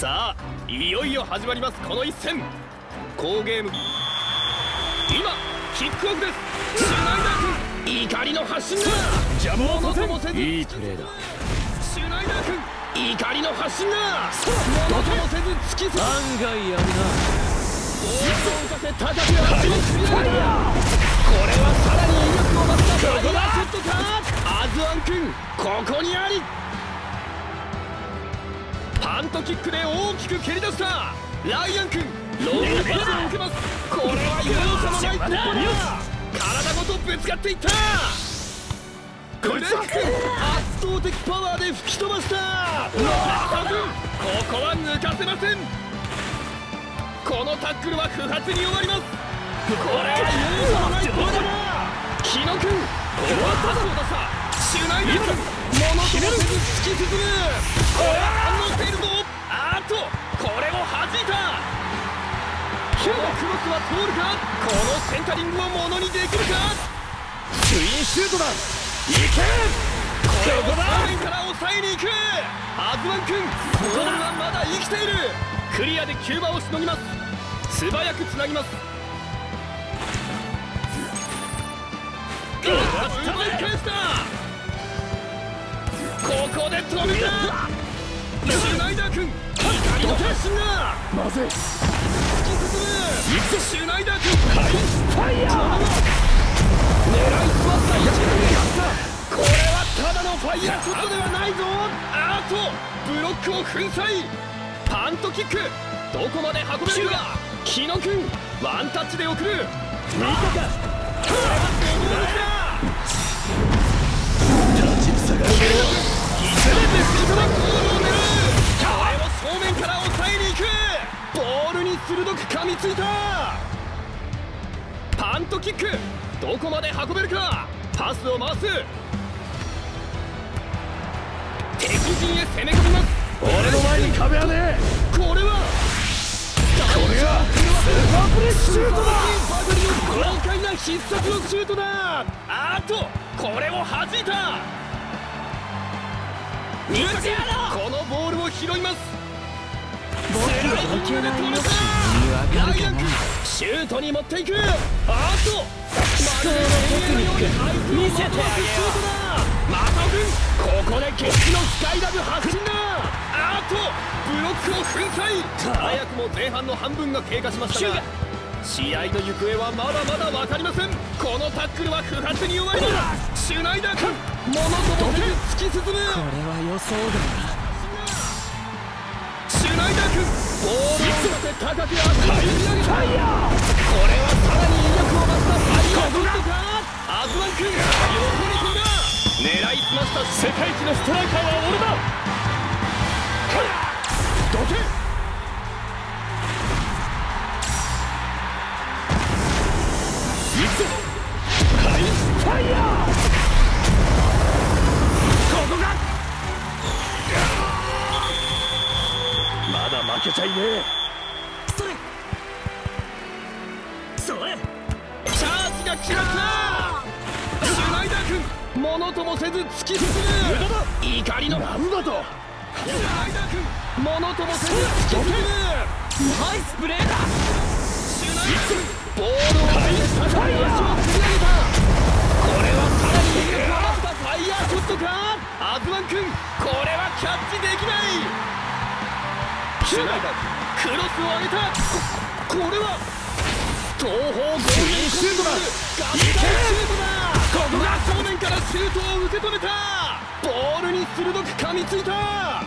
さあいよいよ始まりますこの一戦。好ゲーム。今キックオフです。シュナイダー君怒りの発信だ。邪魔をさせもせず。いいプレーだシュナイダー君怒りの発信だ。ものともせず突き進む。案外や。るなボールを浮かせこれはさらに威力を増した。ファイヤーショットかアズワン君ここにありパントキックで大きく蹴り出した。ライアン君ロングパスを受けます。これは容赦のない。突破だ体ごとぶつかっていった。ブレック君圧倒的パワーで吹き飛ばした。ラスト君ここは抜かせません。このタックルは不発に終わります。これは容赦のない。突破だ。木野君これはパスを出したシュナイダー君。物ともせず突き進むこれは反応しているぞあっとこれを弾いたこのクロスは通るかこのセンタリングをものにできるか？ツインシュートだ。いけ！これを正面から抑えに行く。アズワン君ボールはまだ生きている。クリアでキューバをしのぎます。素早くつなぎます。うわっ返したここで止めたシュナイダー君。怒りの発信だまずい。突き進むシュナイダー君。はいファイヤー。狙いすまったやったこれはただのファイヤーショットではないぞ。あとブロックを粉砕。パントキック。どこまで運べるか。木野君ワンタッチで送る。見たか。これはドボールだ？立ちふさがるいずれで吹き飛ばす。ゴールを狙うこれを正面から抑えに行くボールに鋭く噛みついたパントキックどこまで運べるかパスを回す。敵陣へ攻め込みます。俺の前に壁はねこれはこれがスーパープレッシュートだバグリの豪快な必殺のシュートだあとこれを弾いたこのボールを拾います。僕スライディングで止めた。君わかるかなライアン君シュートに持っていく。あとそのテクニック見せて。あげようマサオ君ここで決死のスカイダブ発進だ。あとブロックを粉砕早くも前半の半分が経過しましたが試合の行方はまだまだ分かりません。このタックルは不発に終わりますシュナイダー君ものともせず突き進むこれは予想外だシュナイダー君ボールを浮かせ高く足を振り上げたこれはさらに威力を増した。ファイヤーショットかアズワン君。横に飛んだ狙いすました世界一のストライカーは俺だ。どけちゃいね。えそれ。それ。チャージが決まった。シュナイダー君。ものともせず突き進む。怒りのなんだと。シュナイダー君。ものともせず突き進む。ナイスプレーだ。シュナイダー君。ボールを返し高く足を振り上げたこれはさらに威力を増したファイヤーショットか。アズワン君これはキャッチできないシュクロスを上げたこれは東方ゴールデンシュートだガッツシュートだここが正面からシュートを受け止めた。ボールに鋭く噛みついた。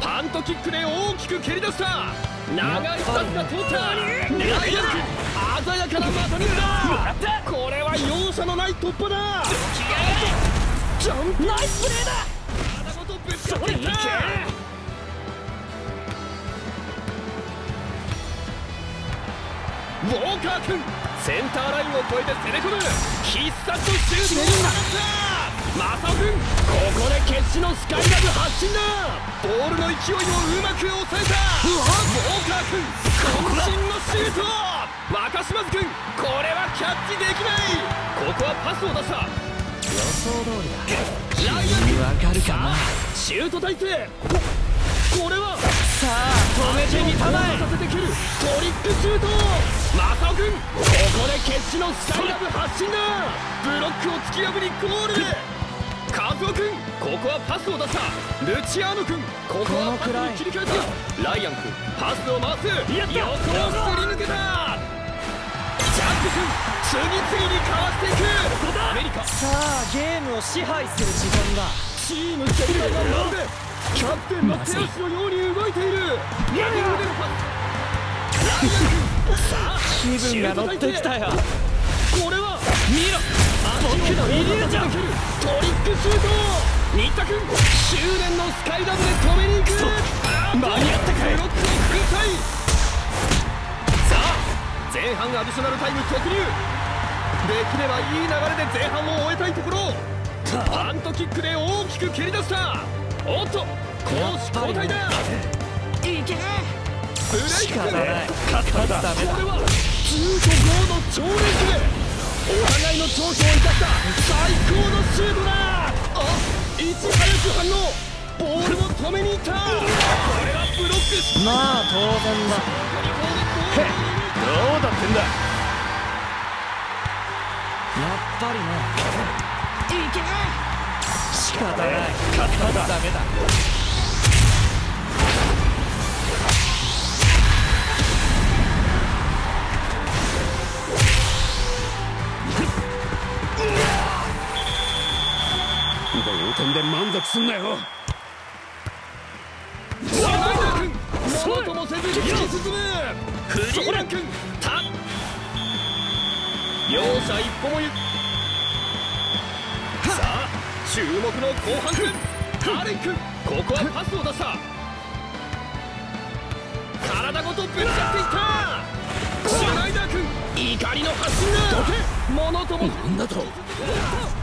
パントキックで大きく蹴り出した。長いパスが通った。ライアン君鮮やかな股抜きだこれは容赦のない突破だ。ジャンプ。ナイスプレーだ。体ごとぶつかっていったウォーカー君センターラインを越えて攻め込む。必殺のシュートを放ったマサオ君ここで決死のスカイラブ発進だ。ボールの勢いをうまく抑えた。ウォーカー君渾身のシュート若島津君これはキャッチできないここはパスを出した予想通りだライアン君わかるかな。シュート体勢ここれはさあクシュートマサオ君ここで決死のスカイラブ発進だ。ブロックを突き破りゴールカズオ君ここはパスを出した。ルチアーノ君ここはパスに切り替えたライアン君パスを回す。横をすり抜けた。ジャック君次々にかわしていく。アメリカ。さあゲームを支配する時間だ。チーム全体がまるでキャプテンの手足のように動いている。ヘディングでのパスライアン君気分が乗ってきたよ。これは見ろ。僕のイリュージョントリックシュート。新田君執念のスカイダブで止めに行く。間に合ったかいブロックを粉砕さあ。前半アディショナルタイム突入できればいい流れで前半を終えたいところ。パントキックで大きく蹴り出した。おっと攻守交代だ。いけ仕方ない勝ったダメだこれは10と5の超連携お互いの長所を生かした最高のシュートだあいち早く反応ボールを止めに行ったこれはブロックまあ当然だどうだってんだやっぱりね。いけ仕方ない勝ったダメだ点で満足すんなよ。シュナイダー君ものともせず突き進むフリーラン君た両者一歩もゆさあ注目の後半戦。アレン君ここはパスを出した。体ごとぶつかっていった。シュナイダー君怒りの発信だものともなんだと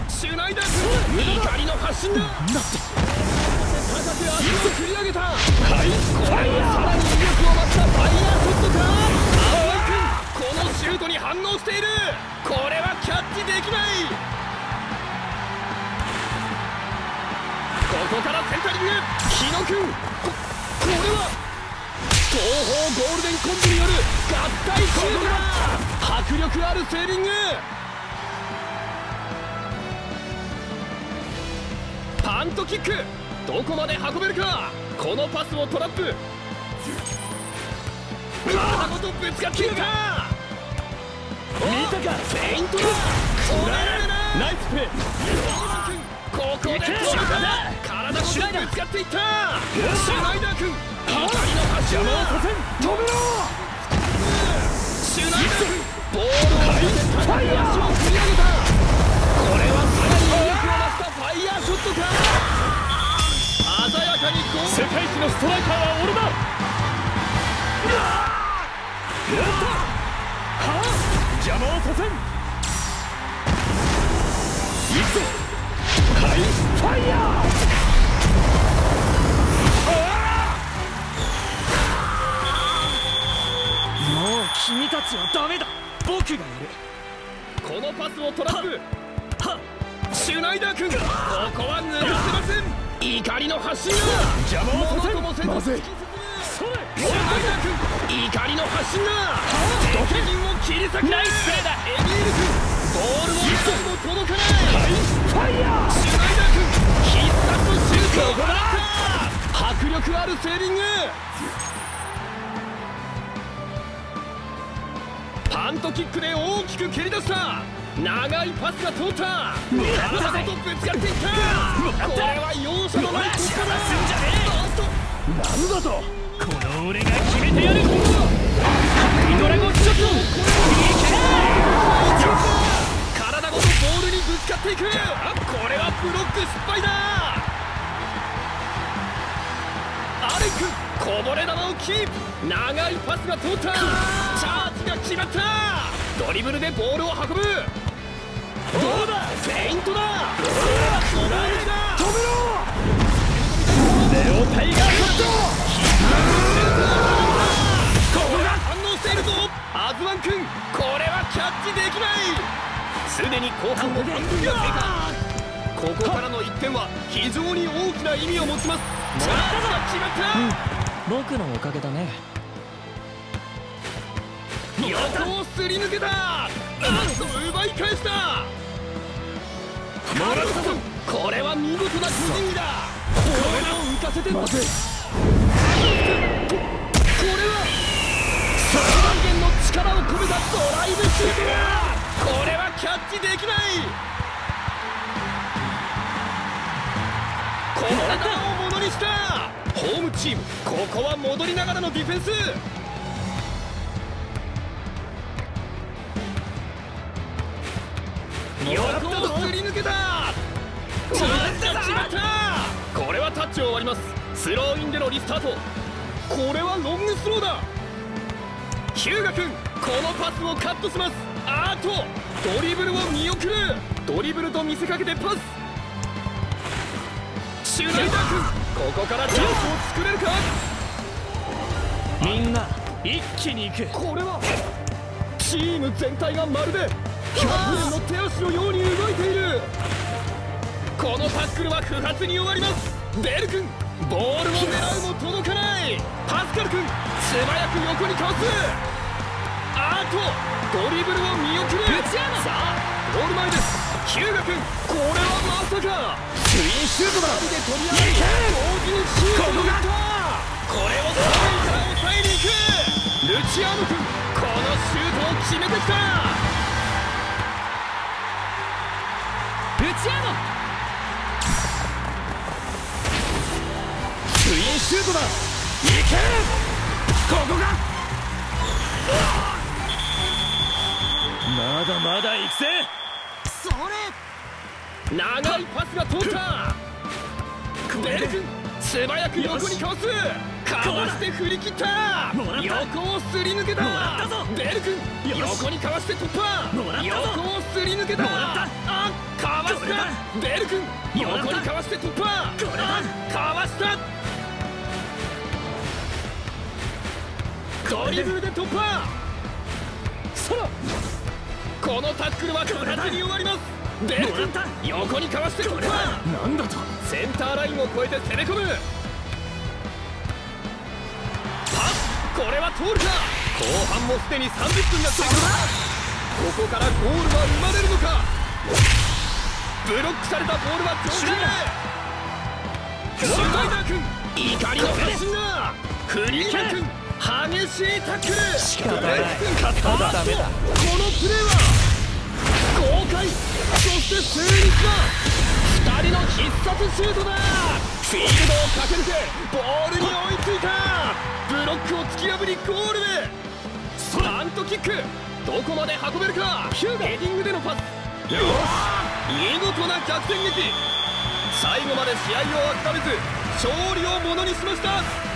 シュナイダー君怒りの発信だなんだって高く足を振り上げたはいこれはさらに威力を増したファイヤーショットか青井君このシュー。トに反応しているこれはキャッチできないここからセンタリング日野君ここれは東方ゴールデンコンビによる合体シュートだ。迫力あるセーリング。パントキック。どこまで運べるか。このパスをトラップ。体ごとぶつかっているか見たか。フェイントだ。これだナイスプレー。ここで止めた体ごとぶつかっていった。シュナイダー君。怒りの発射を。止めろ。シュナイダー君。ボールを上げて。足を振り上げ世界一のストライカーは俺だ。やった。はあ。邪魔をさせん。行くぞ。はいファイヤー。もう君たちはダメだ。僕がやる。このパスをトラップ。シュナイダー君。ここは抜けてません怒りの発信が邪魔をさせま怒りの発信が敵陣を切り裂くナイスプレーだ。エミール君。ボールの中にも届かない。ファイヤー。シュナイダー君必殺のシュートを放った迫力あるセーリング。パントキックで大きく蹴り出した長いパスが通った。体ごとぶつかっていった。これは容赦のない突破だすんじゃねあっと。なんだと。この俺が決めてやるできないすでに後半の半分が経過ここからの1点は非常に大きな意味を持ちますチャージが決まった、僕のおかげだ。ね横をすり抜けたなんと奪い返したもらったこれは見事な個人技だ。これを浮かせて待て力を込めたドライブシュートこれはキャッチできないこの頭をものにしたホームチームここは戻りながらのディフェンス。横をすり抜けた決まった決まったこれはタッチを割ります。スローインでのリスタート。これはロングスローだ。ヒューガ君このパスをカットします。あとドリブルを見送る。ドリブルと見せかけてパス。シュナイダー君ここからチャンスを作れるか？みんな一気に行く。これはチーム全体がまるで100年の手足のように動いている。このタックルは不発に終わります。ベル君ボールを狙うも届かない。パスカル君素早く横にかわす。あとドリブルを見送る。さあゴール前です。ヒューガ君これはまさか。ツインシュートだ。2人で飛び上げ同時にシュートを打ったこれを正面から抑えに行く。ルチアーノ君このシュートを決めてきた。ルチアーノインシュートだいけここがまだまだ行くぜそれ長いパスが通った。ベル君素早く横にかわすかわして振り切った。横をすり抜けた。ベル君横にかわして突破横をすり抜けた。あかわした。ベル君横にかわして突破かわした。ドリブルで突破そらこのタックルは不発に終わりますベル君もらった横にかわして突これだ破なんだとセンターラインを越えて攻め込むパスこれは通るか。後半もすでに30分が経過ここからゴールは生まれるのか。ブロックされたボールは上空へシュナイダー君怒りの発信だフリーマン君激しいタックル。仕方ない。勝っただこのプレーは豪快。そして精密だ。二人の必殺シュートだ。フィールドを駆け抜けボールに追いついた。ブロックを突き破りゴールへ。スタントキック。どこまで運べるか。ヘディングでのパス。よし。見事な逆転劇。最後まで試合を諦めず勝利をものにしました